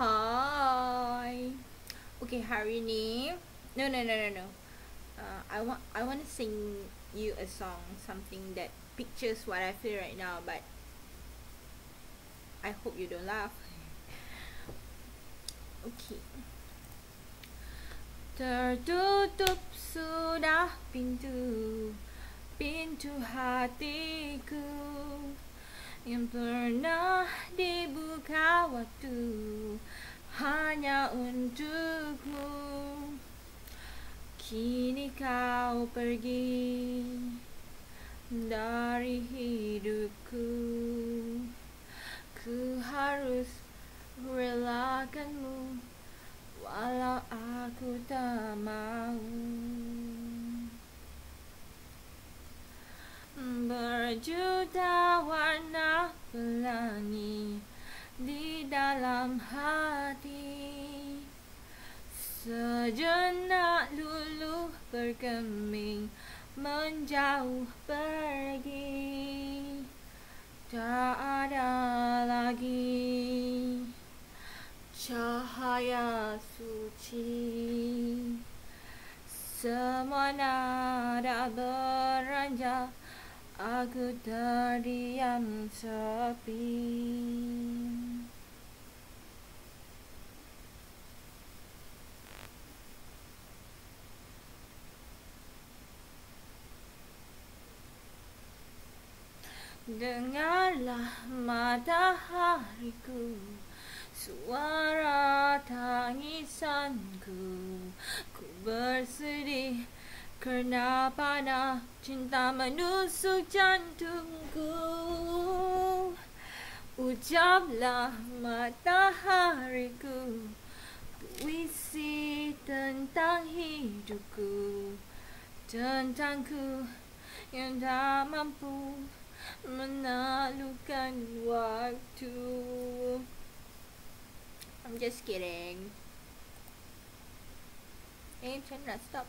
Hi. Okay, hari ni. No, no, no, no, no. Uh, I want I want to sing you a song, something that pictures what I feel right now, but I hope you don't laugh. Okay. Tertutup sudah pintu Pintu hatiku Yang pernah dibuka waktu Hanya untukmu. Kini kau pergi Dari hidupku. Ku harus relakanmu Walau aku tak mau. Berjuta warna pelangi Di dalam hati. Sejenak luluh bergeming Menjauh pergi. Tak ada lagi cahaya suci. Semua nada beranjak Aku terdiam sepi. Dengarlah matahariku Suara tangisanku. Ku bersedih Kerana panah cinta menusuk jantungku Ucaplah matahariku Puisi tentang hidupku Tentangku yang tak mampu Menaklukkan waktu I'm just kidding. Eh, macam nak stop?